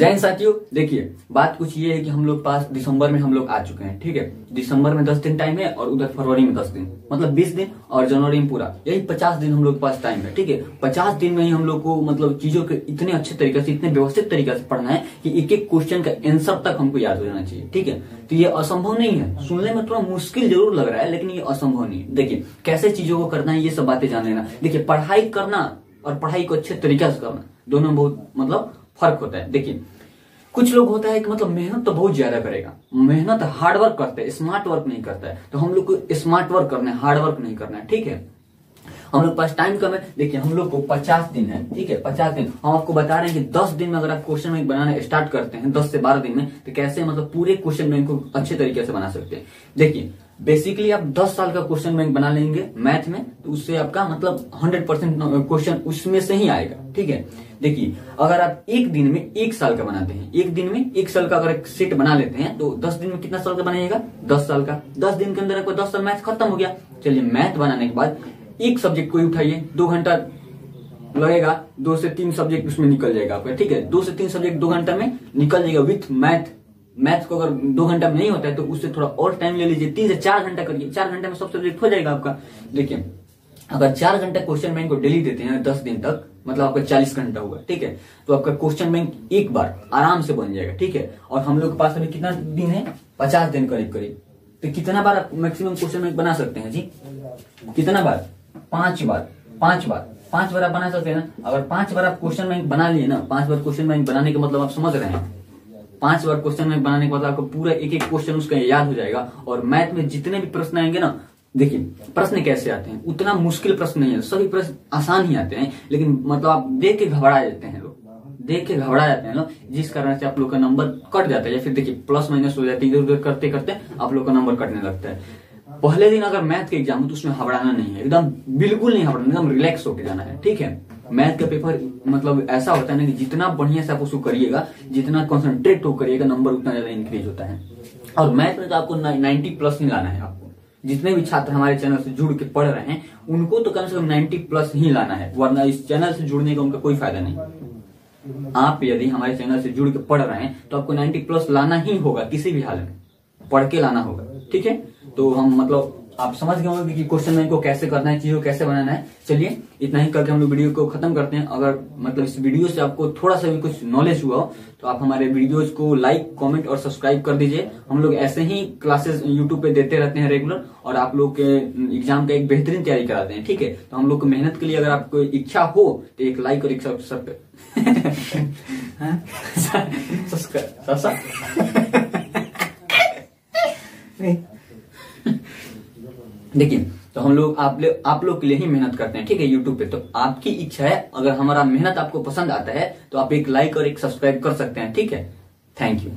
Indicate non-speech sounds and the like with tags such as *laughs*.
जैन साथियों, देखिए, बात कुछ ये है कि हम लोग पास दिसंबर में हम लोग आ चुके हैं, ठीक है? दिसंबर में दस दिन टाइम है और उधर फरवरी में दस दिन मतलब बीस दिन और जनवरी में पूरा। यही पचास दिन हम लोग पास टाइम है, ठीक है? पचास दिन में ही हम लोग को मतलब चीज़ों के इतने अच्छे तरीके से, इतने व्यवस्थित तरीके से पढ़ना है कि एक एक क्वेश्चन का आंसर तक हमको याद हो जाना चाहिए, ठीक है? तो ये असंभव नहीं है। सुनने में थोड़ा मुश्किल ज़रूर लग रहा है, लेकिन ये असंभव नहीं है। देखिए, कैसे चीज़ों को करना है, ये सब बातें जान लेना। देखिए, पढ़ाई करना और पढ़ाई को अच्छे तरीके से करना, दोनों बहुत मतलब फ़र्क होता है। देखिए, कुछ लोग होता है कि मतलब मेहनत तो बहुत ज़्यादा करेगा। मेहनत हार्ड वर्क करते हैं स्मार्ट वर्क नहीं करता है। तो हम लोग को स्मार्ट वर्क करना है हार्ड वर्क नहीं करना है, ठीक है? हम लोग पास टाइम कम है। देखिए, हम लोग को पचास दिन है, ठीक है? पचास दिन। हम आपको बता रहे हैं कि दस दिन में अगर आप क्वेश्चन बैंक बनाना स्टार्ट करते हैं, दस से बारह दिन में तो कैसे मतलब पूरे क्वेश्चन बैंक को अच्छे तरीके से बना सकते हैं। देखिए बेसिकली आप 10 साल का क्वेश्चन बैंक बना लेंगे मैथ में तो उससे आपका मतलब 100 परसेंट क्वेश्चन उसमें से ही आएगा, ठीक है? देखिए, अगर आप एक दिन में एक साल का बनाते हैं, एक दिन में एक साल का अगर एक सेट बना लेते हैं तो दस दिन में कितना साल का बनाइएगा दस साल का। दस दिन के अंदर आपको दस साल मैथ खत्म हो गया। चलिए मैथ बनाने के बाद एक सब्जेक्ट कोई उठाइए, दो घंटा लगेगा, दो से तीन सब्जेक्ट उसमें निकल जाएगा आपका, ठीक है? दो से तीन सब्जेक्ट दो घंटा में निकल जाएगा विथ मैथ मैथ को अगर दो घंटा में नहीं होता है तो उससे थोड़ा और टाइम ले लीजिए। तीन से चार घंटा करिए। चार घंटे में सब सब्जेक्ट हो जाएगा आपका। देखिए, अगर चार घंटे क्वेश्चन बैंक को डेली देते हैं दस दिन तक मतलब आपका चालीस घंटा हुआ, ठीक है? तो आपका क्वेश्चन बैंक एक बार आराम से बन जाएगा, ठीक है? और हम लोग के पास अभी कितना दिन है? पचास दिन करीब करीब। तो कितना बार मैक्सिमम क्वेश्चन बैंक बना सकते हैं जी? कितना बार? पाँच बार। पाँच बार। पाँच बार आप बना सकते हैं ना? अगर पाँच बार आप क्वेश्चन बैंक बना लिए ना, पाँच बार क्वेश्चन बैंक बनाने का मतलब आप समझ रहे हैं। पाँच बार क्वेश्चन बैंक बनाने के बाद आपको पूरा एक एक क्वेश्चन उसका याद हो जाएगा। और मैथ में जितने भी प्रश्न आएँगे ना, देखिए, प्रश्न कैसे आते हैं? उतना मुश्किल प्रश्न नहीं है। सभी प्रश्न आसान ही आते हैं, लेकिन मतलब आप देख के घबरा जाते हैं लोग। देख के घबरा जाते हैं लोग, जिस कारण से आप लोग का नंबर कट जाता है। या फिर देखिए प्लस माइनस हो जाती है इधर उधर करते करते आप लोग का नंबर कटने लगता है। पहले दिन अगर मैथ के एग्ज़ाम हो तो उसमें घबराना नहीं है। एकदम बिल्कुल नहीं घबराना, एकदम रिलैक्स होकर जाना है। ठीक है? मैथ का पेपर मतलब ऐसा होता है ना कि जितना बढ़िया से आप उसको करिएगा, जितना कॉन्सेंट्रेट हो करिएगा नंबर उतना ज़्यादा इंक्रीज होता है। और मैथ में तो आपको नाइन्टी प्लस ही लाना है आपको। जितने भी छात्र हमारे चैनल से जुड़ के पढ़ रहे हैं, उनको तो कम से कम 90 प्लस ही लाना है, वरना इस चैनल से जुड़ने का उनका कोई फ़ायदा नहीं। आप यदि हमारे चैनल से जुड़ के पढ़ रहे हैं तो आपको 90 प्लस लाना ही होगा, किसी भी हाल में। पढ़ के लाना होगा, ठीक है? तो हम मतलब आप समझ गए होंगे कि क्वेश्चन बैंक को कैसे करना है, चीज़ों कैसे बनाना है। चलिए, इतना ही करके हम लोग वीडियो को खत्म करते हैं। अगर मतलब इस वीडियो से आपको थोड़ा सा भी कुछ नॉलेज हुआ हो तो आप हमारे वीडियोज़ को लाइक कमेंट और सब्सक्राइब कर दीजिए। हम लोग ऐसे ही क्लासेस यूट्यूब पे देते रहते हैं रेगुलर और आप लोग के एग्ज़ाम का एक बेहतरीन तैयारी कराते हैं, ठीक है? तो हम लोग मेहनत के लिए अगर आपको इच्छा हो तो एक लाइक और एक *laughs* *laughs* सब्सक्राइब देखिए तो हम लोग आप लोग आप लोग के लिए ही मेहनत करते हैं, ठीक है यूट्यूब पे। तो आपकी इच्छा है, अगर हमारा मेहनत आपको पसंद आता है तो आप एक लाइक और एक सब्सक्राइब कर सकते हैं, ठीक है? Thank you